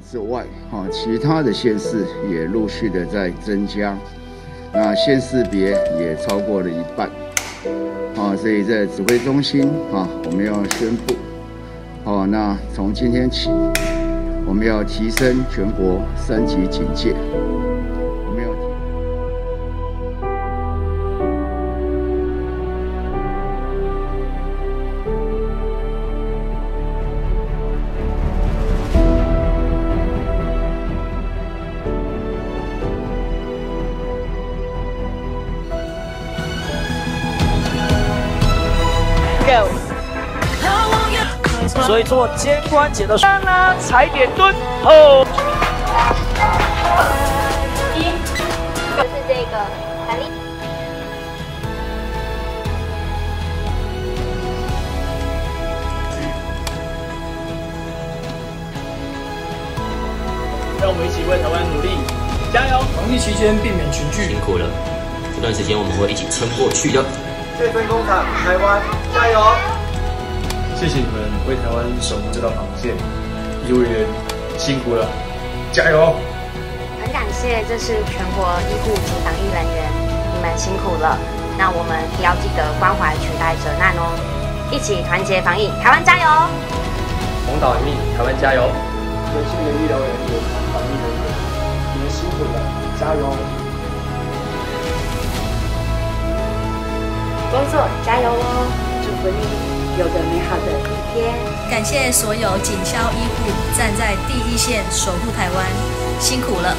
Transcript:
之外，哈，其他的县市也陆续的在增加，那县市别也超过了一半，啊，所以在指挥中心啊，我们要宣布，哦，那从今天起，我们要提升全国三级警戒。所以做肩关节的上呢，踩点蹲后。一，就是这个弹力。让我们一起为台湾努力，加油！防疫期间避免群聚，辛苦了。这段时间我们会一起撑过去的。这份工厂，台湾加油！谢谢你们为台湾守护这道防线，医务人员辛苦了，加油！很感谢，这是全国医护及防疫人员，你们辛苦了。那我们也要记得关怀取代责难哦，一起团结防疫，台湾加油！红岛一命，台湾加油！全新的医疗人员、防疫人员，你们辛苦了，加油！工作加油哦，祝福你！有着美好的一天。感谢所有警消医护站在第一线守护台湾，辛苦了。